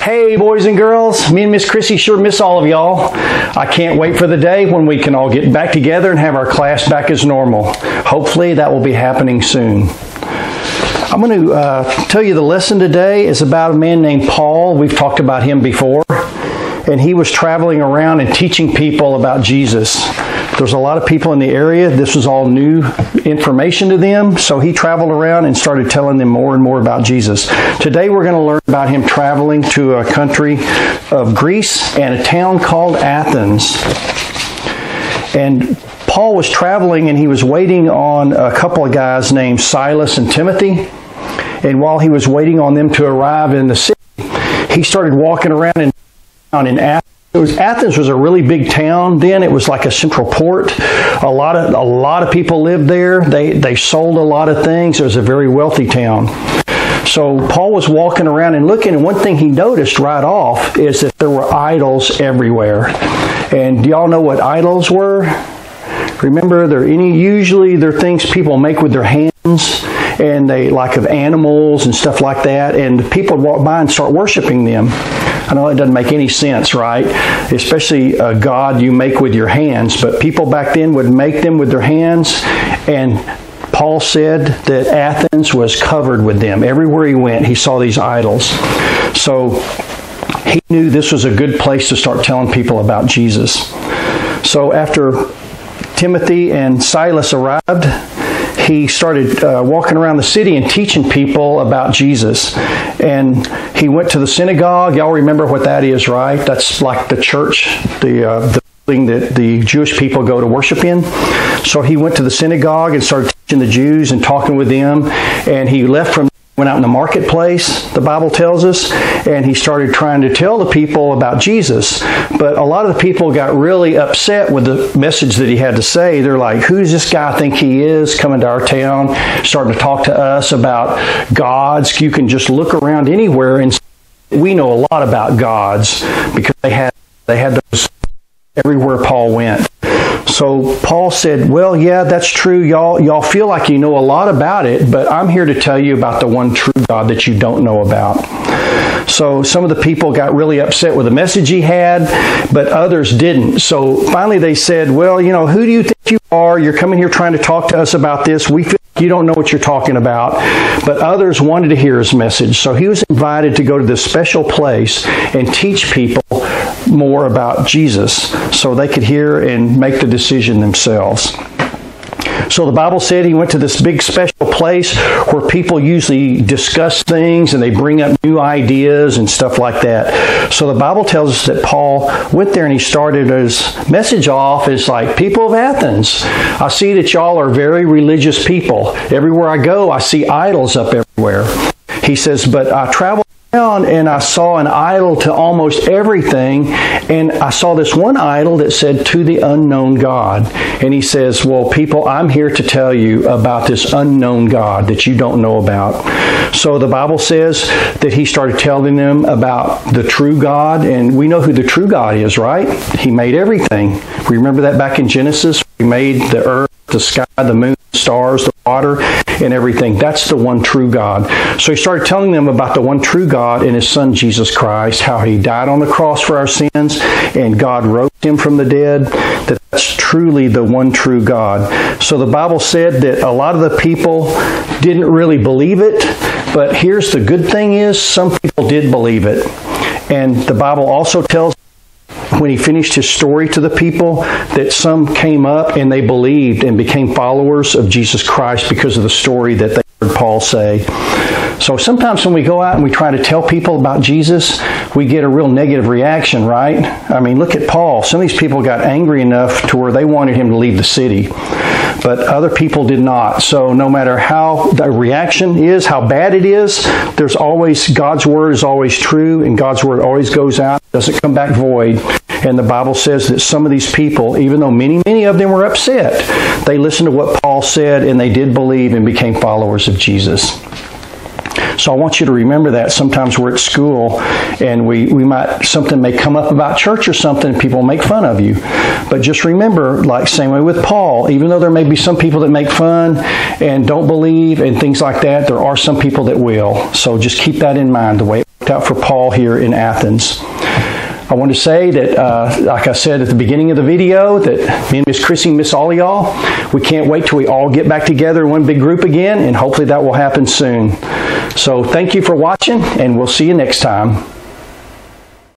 Hey, boys and girls, me and Miss Chrissy sure miss all of y'all. I can't wait for the day when we can all get back together and have our class back as normal. Hopefully, that will be happening soon. I'm going to uh, tell you the lesson today is about a man named Paul. We've talked about him before. And he was traveling around and teaching people about Jesus. There's a lot of people in the area. This was all new information to them. So he traveled around and started telling them more and more about Jesus. Today we're going to learn about him traveling to a country of Greece and a town called Athens. And Paul was traveling and he was waiting on a couple of guys named Silas and Timothy. And while he was waiting on them to arrive in the city, he started walking around in, in Athens was, Athens was a really big town then. It was like a central port. A lot of a lot of people lived there. They they sold a lot of things. It was a very wealthy town. So Paul was walking around and looking, and one thing he noticed right off is that there were idols everywhere. And do y'all know what idols were? Remember, they're any usually they're things people make with their hands, and they like of animals and stuff like that. And people would walk by and start worshiping them. I know it doesn't make any sense, right? Especially a God you make with your hands. But people back then would make them with their hands, and Paul said that Athens was covered with them. Everywhere he went, he saw these idols. So he knew this was a good place to start telling people about Jesus. So after Timothy and Silas arrived, he started uh, walking around the city and teaching people about Jesus. And he went to the synagogue. Y'all remember what that is, right? That's like the church, the, uh, the building that the Jewish people go to worship in. So he went to the synagogue and started teaching the Jews and talking with them. And he left from went out in the marketplace, the Bible tells us, and he started trying to tell the people about Jesus. But a lot of the people got really upset with the message that he had to say. They're like, who's this guy I think he is coming to our town, starting to talk to us about gods? You can just look around anywhere and we know a lot about gods because they had they had those everywhere Paul went. So Paul said, "Well, yeah, that's true. Y'all y'all feel like you know a lot about it, but I'm here to tell you about the one true God that you don't know about." So some of the people got really upset with the message he had, but others didn't. So finally they said, "Well, you know, who do you think you are? You're coming here trying to talk to us about this. We feel you don't know what you're talking about. But others wanted to hear his message. So he was invited to go to this special place and teach people more about Jesus so they could hear and make the decision themselves. So the Bible said he went to this big special place where people usually discuss things and they bring up new ideas and stuff like that. So the Bible tells us that Paul went there and he started his message off as like, people of Athens, I see that y'all are very religious people. Everywhere I go, I see idols up everywhere. He says, but I travel and I saw an idol to almost everything. And I saw this one idol that said, To the unknown God. And he says, Well, people, I'm here to tell you about this unknown God that you don't know about. So the Bible says that he started telling them about the true God. And we know who the true God is, right? He made everything. We Remember that back in Genesis? He made the earth, the sky, the moon, the stars, the water, and everything. That's the one true God. So he started telling them about the one true God and his son Jesus Christ, how he died on the cross for our sins, and God rose him from the dead. That that's truly the one true God. So the Bible said that a lot of the people didn't really believe it, but here's the good thing is some people did believe it. And the Bible also tells when he finished his story to the people that some came up and they believed and became followers of Jesus Christ because of the story that they heard Paul say. So sometimes when we go out and we try to tell people about Jesus, we get a real negative reaction, right? I mean, look at Paul. Some of these people got angry enough to where they wanted him to leave the city but other people did not. So no matter how the reaction is, how bad it is, there's always God's word is always true, and God's word always goes out, doesn't come back void. And the Bible says that some of these people, even though many, many of them were upset, they listened to what Paul said and they did believe and became followers of Jesus. So I want you to remember that. Sometimes we're at school and we, we might, something may come up about church or something, and people make fun of you. But just remember, like same way with Paul, even though there may be some people that make fun and don't believe and things like that, there are some people that will. So just keep that in mind the way it worked out for Paul here in Athens. I want to say that, uh, like I said at the beginning of the video, that me and Miss Chrissy miss all y'all. We can't wait till we all get back together in one big group again, and hopefully that will happen soon. So thank you for watching, and we'll see you next time.